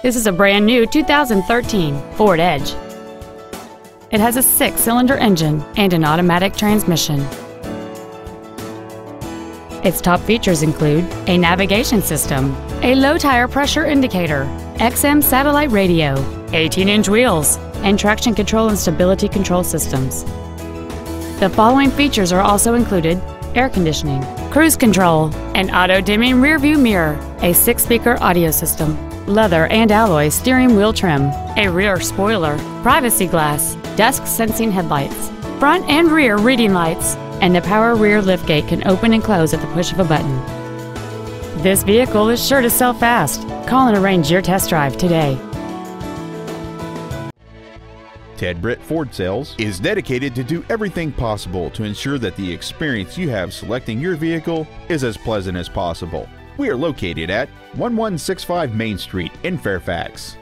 This is a brand new 2013 Ford Edge. It has a six-cylinder engine and an automatic transmission. Its top features include a navigation system, a low tire pressure indicator, XM satellite radio, 18-inch wheels, and traction control and stability control systems. The following features are also included air conditioning, cruise control, an auto-dimming rearview mirror, a six-speaker audio system, leather and alloy steering wheel trim, a rear spoiler, privacy glass, dusk sensing headlights, front and rear reading lights, and the power rear liftgate can open and close at the push of a button. This vehicle is sure to sell fast. Call and arrange your test drive today. Ted Britt Ford Sales is dedicated to do everything possible to ensure that the experience you have selecting your vehicle is as pleasant as possible. We are located at 1165 Main Street in Fairfax.